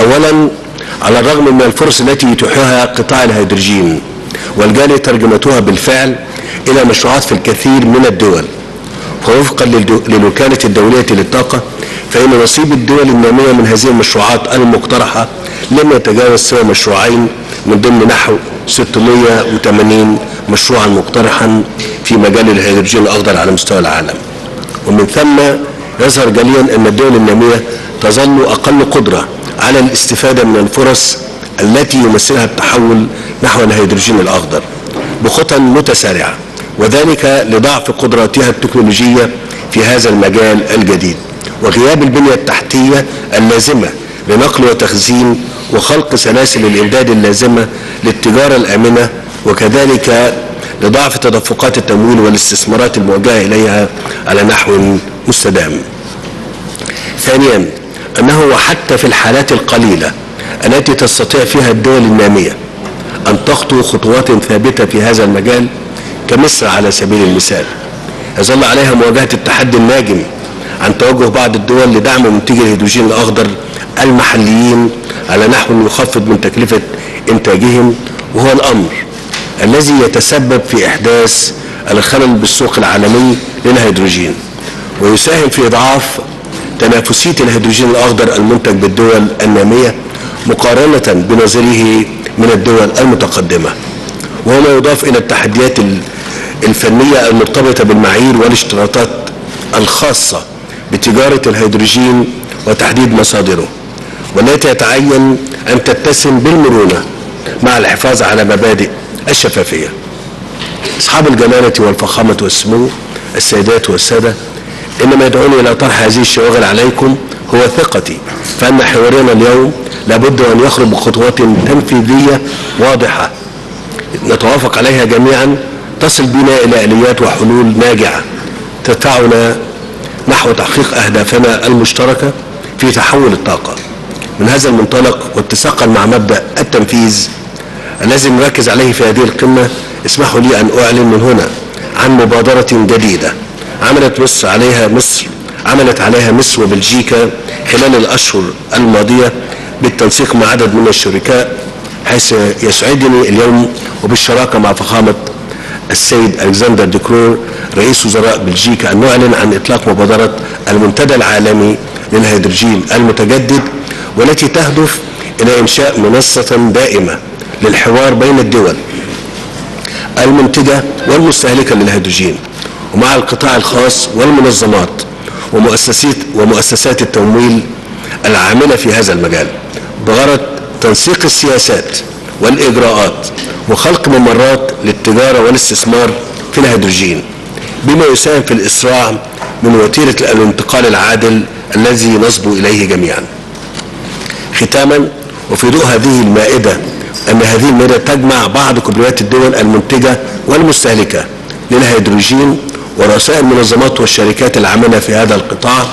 اولا على الرغم من الفرص التي يتيحها قطاع الهيدروجين والجاري ترجمتها بالفعل إلى مشروعات في الكثير من الدول. ووفقا للوكالة الدولية للطاقة فإن نصيب الدول النامية من هذه المشروعات المقترحة لم يتجاوز سوى مشروعين من ضمن نحو 680 مشروعا مقترحا في مجال الهيدروجين الأخضر على مستوى العالم. ومن ثم يظهر جليا أن الدول النامية تظل أقل قدرة على الاستفادة من الفرص التي يمثلها التحول نحو الهيدروجين الأخضر بخطى متسارعة وذلك لضعف قدراتها التكنولوجية في هذا المجال الجديد وغياب البنية التحتية اللازمة لنقل وتخزين وخلق سلاسل الإمداد اللازمة للتجارة الآمنة وكذلك لضعف تدفقات التمويل والاستثمارات الموجهة إليها على نحو مستدام. ثانيا أنه وحتى في الحالات القليلة التي تستطيع فيها الدول النامية أن تخطو خطوات ثابتة في هذا المجال كمصر على سبيل المثال. يظل عليها مواجهة التحدي الناجم عن توجه بعض الدول لدعم منتجي الهيدروجين الأخضر المحليين على نحو يخفض من تكلفة إنتاجهم وهو الأمر الذي يتسبب في إحداث الخلل بالسوق العالمي للهيدروجين ويساهم في إضعاف تنافسية الهيدروجين الأخضر المنتج بالدول النامية مقارنة بنظيره من الدول المتقدمة. وهو ما يضاف إلى التحديات ال- الفنية المرتبطة بالمعايير والاشتراطات الخاصة بتجارة الهيدروجين وتحديد مصادره. والتي يتعين أن تتسم بالمرونة مع الحفاظ على مبادئ الشفافية. أصحاب الجلالة والفخامة والسمو السيدات والسادة إنما يدعوني إلى طرح هذه الشواغل عليكم هو ثقتي فأن حوارنا اليوم لابد أن يخرج بخطوات تنفيذية واضحة نتوافق عليها جميعا تصل بنا إلى آليات وحلول ناجعة. تدفعنا نحو تحقيق أهدافنا المشتركة في تحول الطاقة. من هذا المنطلق واتساقا مع مبدأ التنفيذ الذي نركز عليه في هذه القمة. اسمحوا لي أن أعلن من هنا عن مبادرة جديدة. عملت مصر عليها مصر عملت عليها مصر وبلجيكا خلال الأشهر الماضية بالتنسيق مع عدد من الشركاء حيث يسعدني اليوم وبالشراكة مع فخامة السيد ألكسندر ديكرور رئيس وزراء بلجيكا أن نعلن عن إطلاق مبادرة المنتدى العالمي للهيدروجين المتجدد والتي تهدف إلى إنشاء منصة دائمة للحوار بين الدول المنتجة والمستهلكة للهيدروجين. ومع القطاع الخاص والمنظمات ومؤسسات ومؤسسات التمويل العاملة في هذا المجال بغرض تنسيق السياسات والإجراءات وخلق ممرات للتجارة والاستثمار في الهيدروجين بما يساهم في الإسراع من وتيرة الانتقال العادل الذي نصبو إليه جميعاً. ختاما وفي ضوء هذه المائدة أن هذه المائدة تجمع بعض كبريات الدول المنتجة والمستهلكة للهيدروجين ورؤساء المنظمات والشركات العاملة في هذا القطاع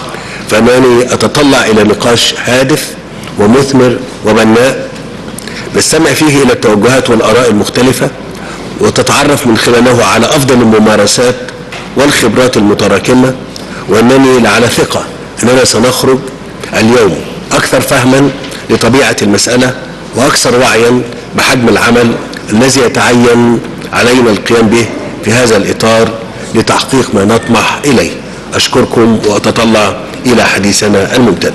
فأنني أتطلع إلى نقاش هادف ومثمر وبناء نستمع فيه إلى التوجهات والآراء المختلفة وتتعرف من خلاله على أفضل الممارسات والخبرات المتراكمة وأنني لعلى ثقة أننا سنخرج اليوم أكثر فهما لطبيعة المسألة وأكثر وعيا بحجم العمل الذي يتعين علينا القيام به في هذا الإطار لتحقيق ما نطمح إليه. أشكركم وأتطلع إلى حديثنا الممتد.